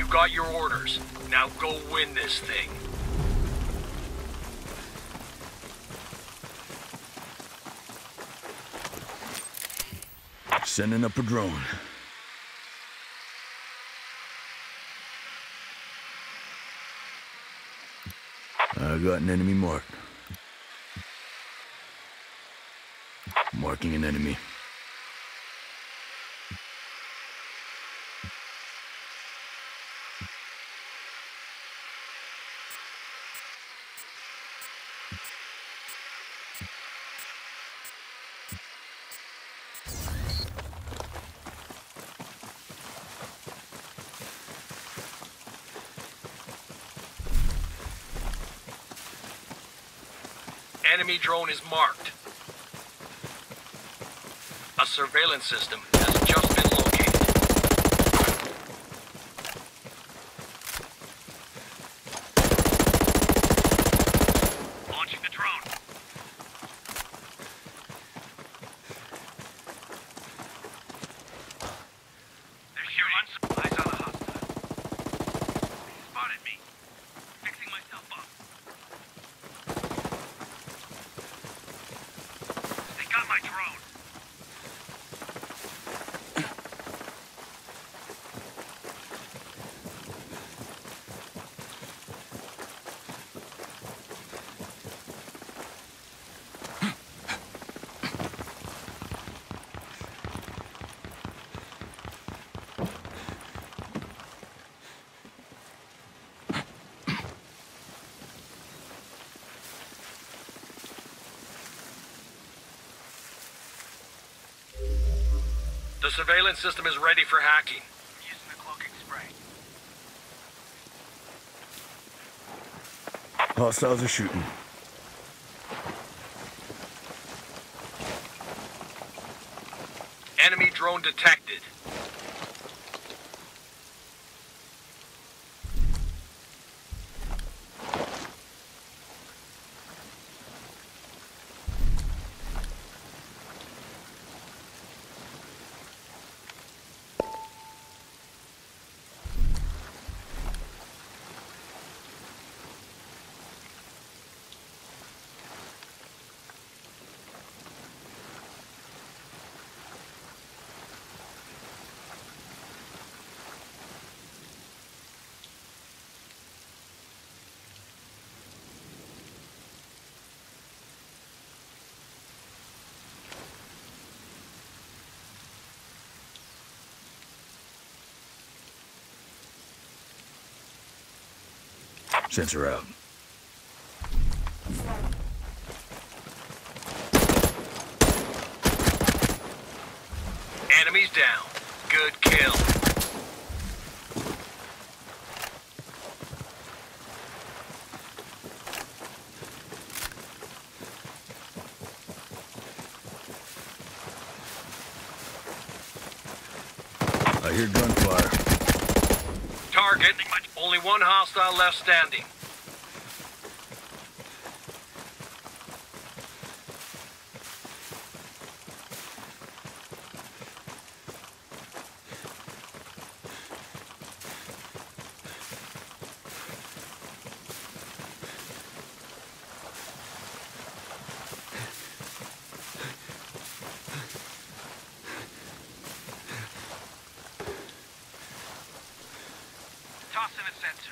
You got your orders. Now go win this thing. Sending up a drone. I got an enemy marked. Marking an enemy. Enemy drone is marked. A surveillance system has just been located. Launching the drone. There's your supplies on the hostile. They spotted me. Fixing myself up. They got my drone. The surveillance system is ready for hacking. Using the cloaking spray. Hostiles are shooting. Enemy drone detected. Sensor out. Enemies down. Good kill. I hear gunfire. Target. Only one hostile left standing. Toss in a sensor.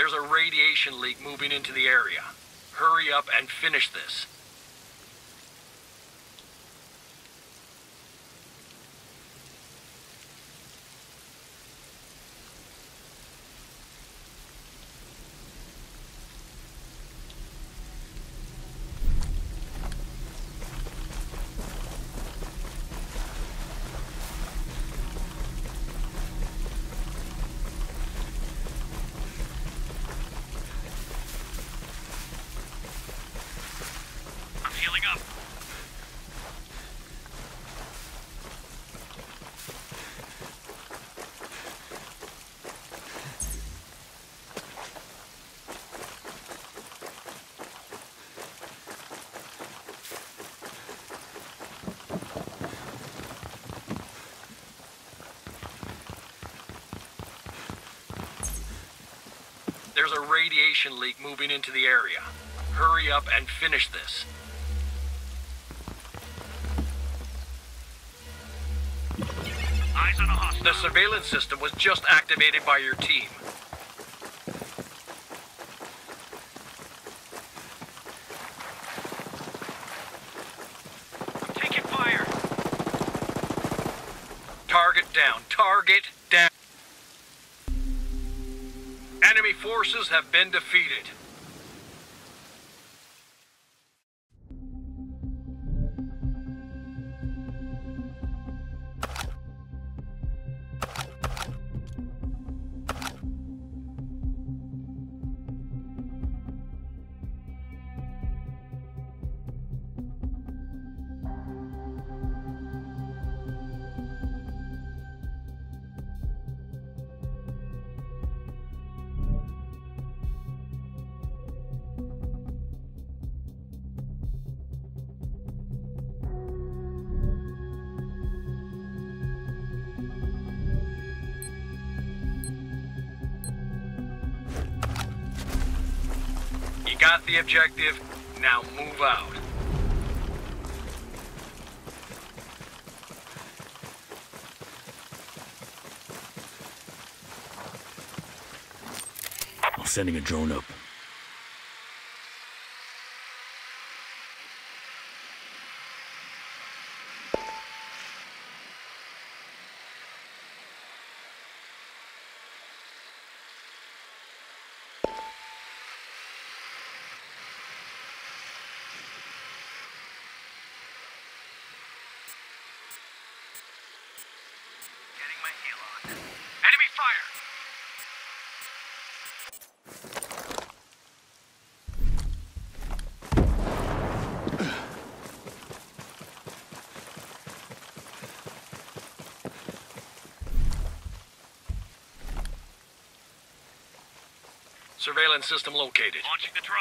There's a radiation leak moving into the area. Hurry up and finish this. There's a radiation leak moving into the area. Hurry up and finish this. Eyes on a hostile. The surveillance system was just activated by your team. I'm taking fire. Target down. Target down. Enemy forces have been defeated. Got the objective. Now move out. I'm sending a drone up. Surveillance system located. Launching the drone.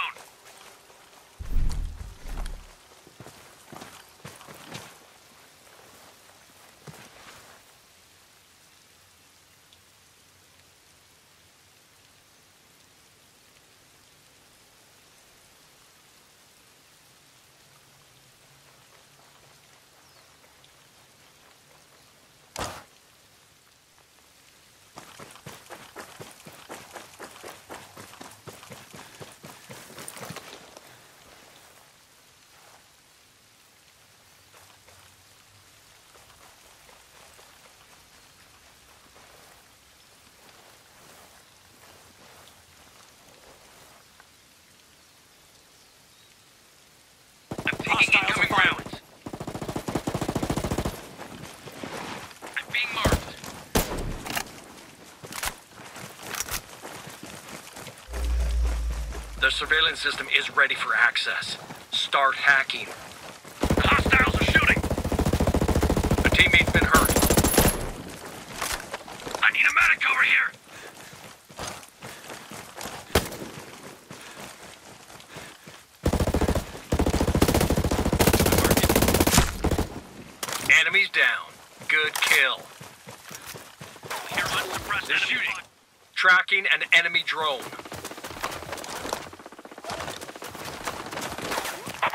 I'm taking incoming rounds. I'm being marked. The surveillance system is ready for access. Start hacking. Hostiles are shooting. A teammate's been hurt. I need a medic over here. Enemies down. Good kill. Here, They're shooting. Tracking an enemy drone.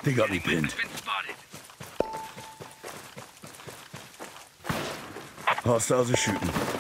They got me pinned. Hostiles are shooting.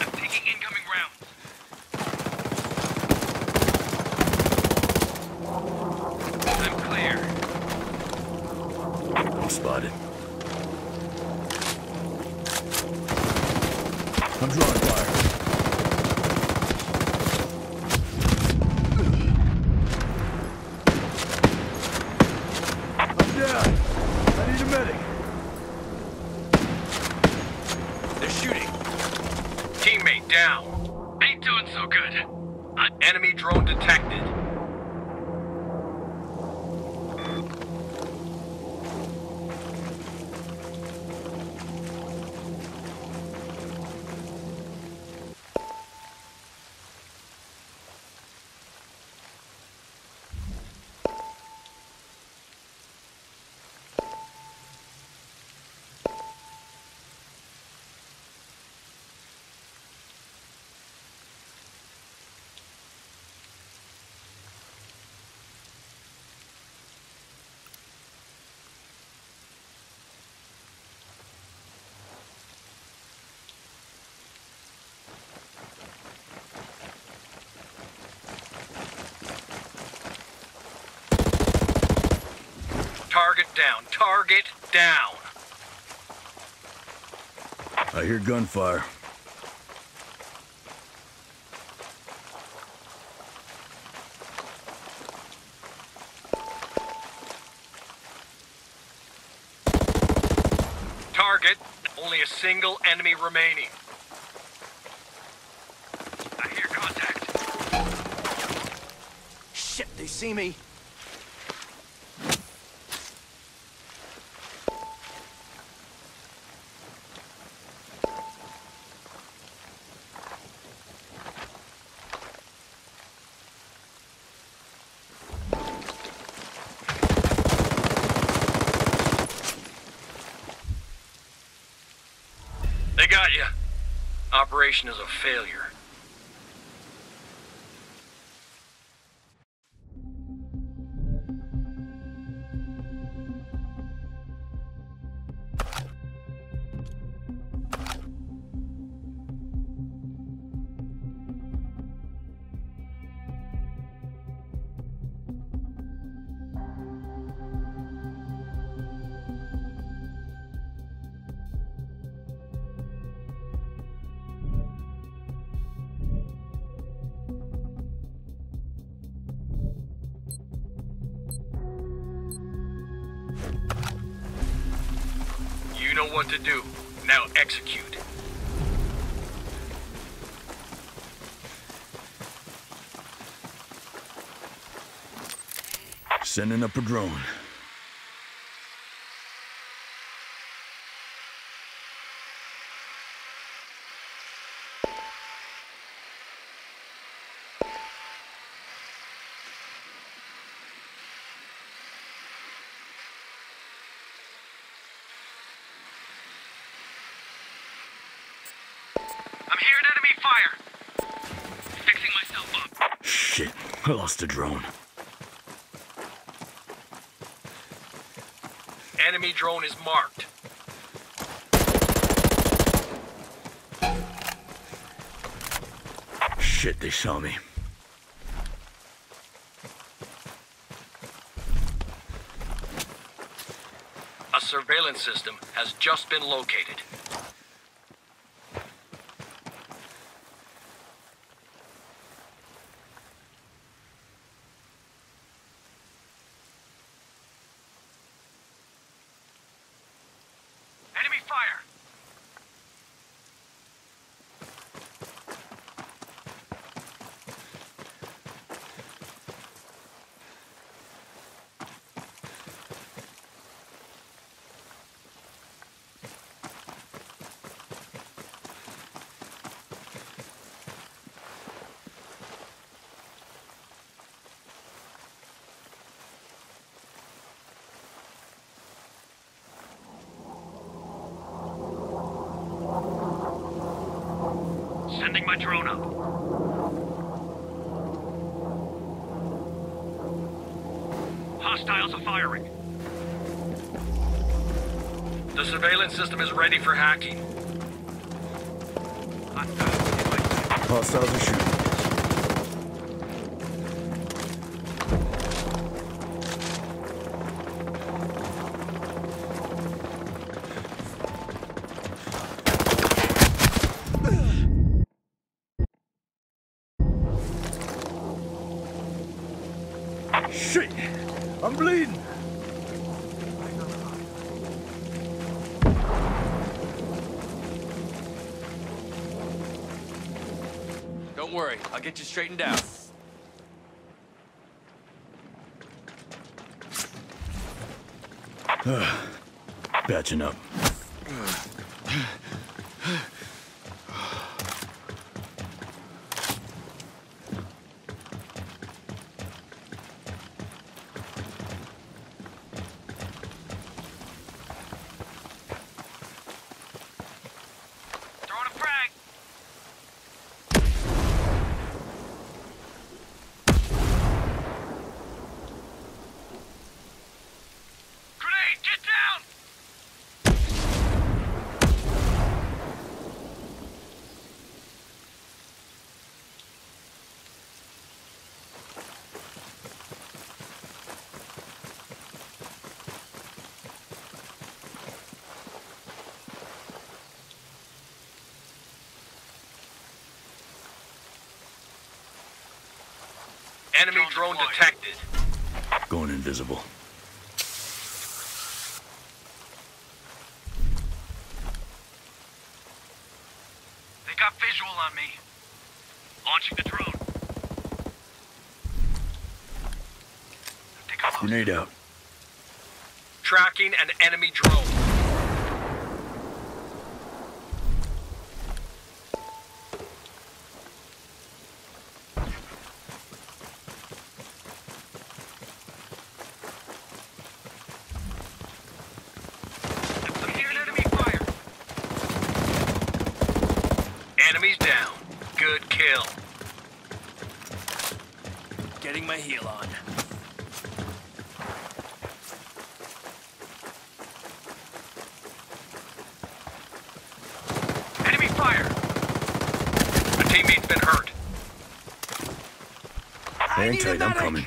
Target down. I hear gunfire. Target. Only a single enemy remaining. I hear contact. Shit, they see me. Got you. Operation is a failure. What to do. Now execute. Sending up a drone. I'm hearing enemy fire. Fixing myself up. Shit, I lost a drone. Enemy drone is marked. Shit, they saw me. A surveillance system has just been located. Enemy fire. Sending my drone up. Hostiles are firing. The surveillance system is ready for hacking. Hostiles are shooting. I'm bleeding! Don't worry, I'll get you straightened out. Patching up. Throwing a frag. Grenade, get down! Enemy Drone drone detected. Going invisible. They got visual on me. Launching the drone. Take. Grenade out. Tracking an enemy drone. I'm hearing enemy fire. Enemies down. Good kill. Getting my heel on. Enemy fire. A teammate's been hurt. Hang tight, I'm coming.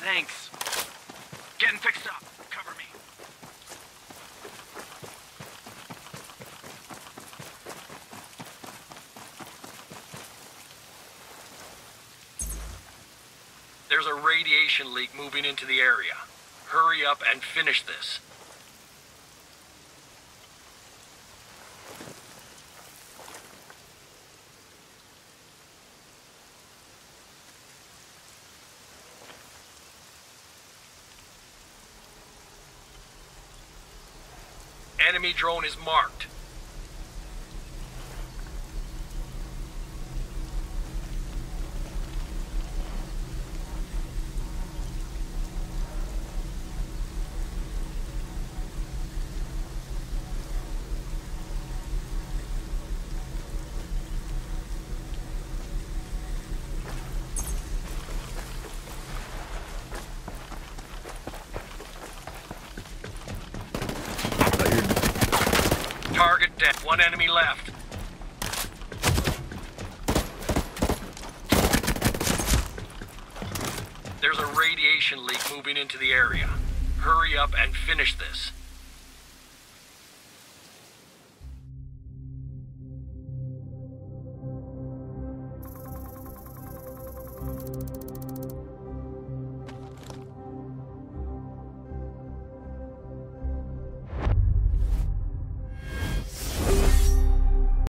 Thanks. Getting fixed up. Cover me. There's a radiation leak moving into the area. Hurry up and finish this. Enemy drone is marked. I hear Target dead. One enemy left. There's a radiation leak moving into the area. Hurry up and finish this.